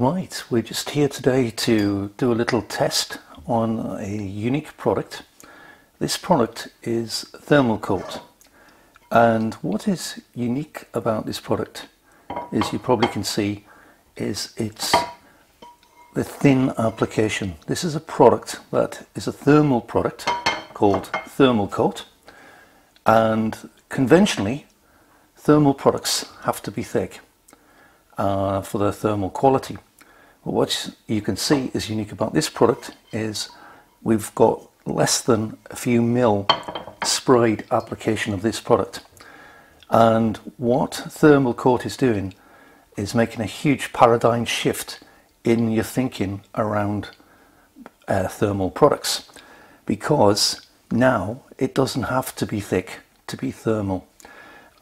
Right, we're just here today to do a little test on a unique product. This product is Thermalcoat and what is unique about this product as you probably can see is it's the thin application. This is a product that is a thermal product called Thermalcoat and conventionally thermal products have to be thick uh, for their thermal quality. But what you can see is unique about this product is we've got less than a few mil sprayed application of this product. And what Thermalcoat is doing is making a huge paradigm shift in your thinking around uh, thermal products because now it doesn't have to be thick to be thermal.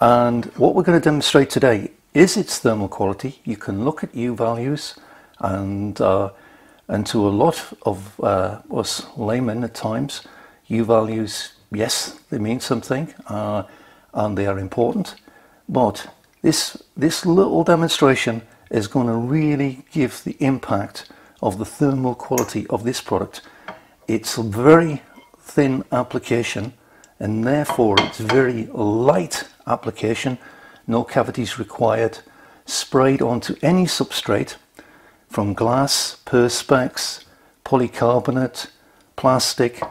And what we're going to demonstrate today is its thermal quality. You can look at U values and uh, and to a lot of uh, us laymen at times, U values, yes, they mean something uh, and they are important, but this, this little demonstration is going to really give the impact of the thermal quality of this product. It's a very thin application and therefore it's very light application, no cavities required, sprayed onto any substrate from glass, perspex, polycarbonate, plastic,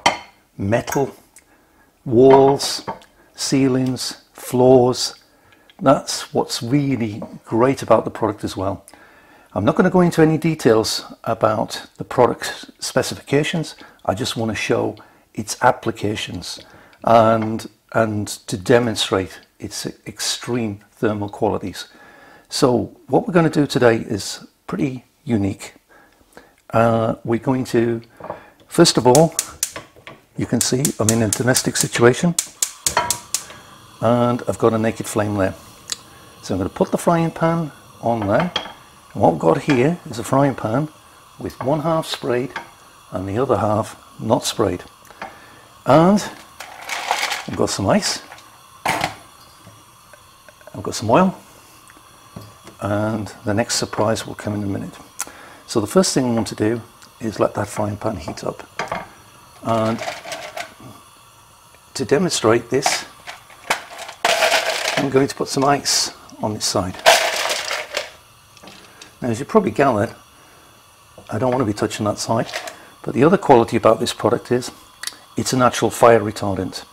metal, walls, ceilings, floors. That's what's really great about the product as well. I'm not going to go into any details about the product specifications. I just want to show its applications and, and to demonstrate its extreme thermal qualities. So what we're going to do today is pretty unique. Uh, we're going to, first of all, you can see I'm in a domestic situation and I've got a naked flame there. So I'm going to put the frying pan on there. And what we've got here is a frying pan with one half sprayed and the other half not sprayed. And I've got some ice. I've got some oil. And the next surprise will come in a minute. So the first thing I want to do is let that frying pan heat up. And to demonstrate this, I'm going to put some ice on this side. Now as you probably gathered, I don't want to be touching that side, but the other quality about this product is it's a natural fire retardant.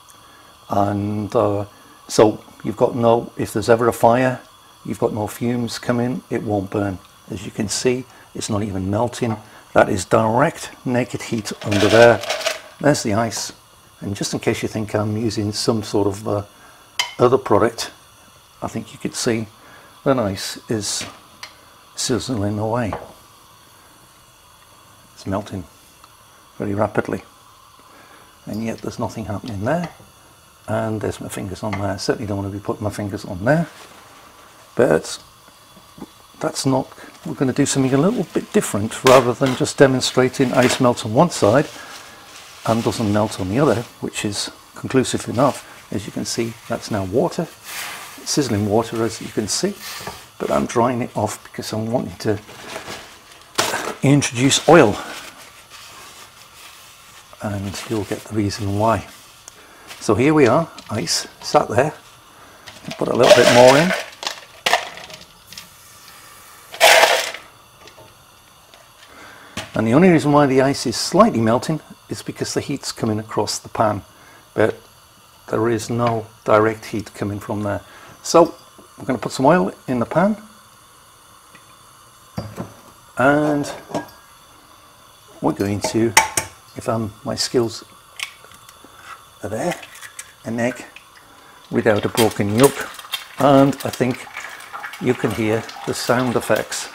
And uh, so you've got no, if there's ever a fire, you've got no fumes coming, it won't burn. As you can see, it's not even melting. That is direct naked heat under there. There's the ice. And just in case you think I'm using some sort of uh, other product, I think you could see the ice is sizzling away. It's melting very rapidly. And yet there's nothing happening there. And there's my fingers on there. Certainly don't want to be putting my fingers on there. But that's not, we're going to do something a little bit different rather than just demonstrating ice melt on one side and doesn't melt on the other, which is conclusive enough. As you can see, that's now water, sizzling water as you can see, but I'm drying it off because I'm wanting to introduce oil and you'll get the reason why. So here we are, ice sat there, put a little bit more in And the only reason why the ice is slightly melting is because the heat's coming across the pan, but there is no direct heat coming from there. So we're going to put some oil in the pan. And we're going to, if I'm, my skills are there, an egg without a broken yolk. And I think you can hear the sound effects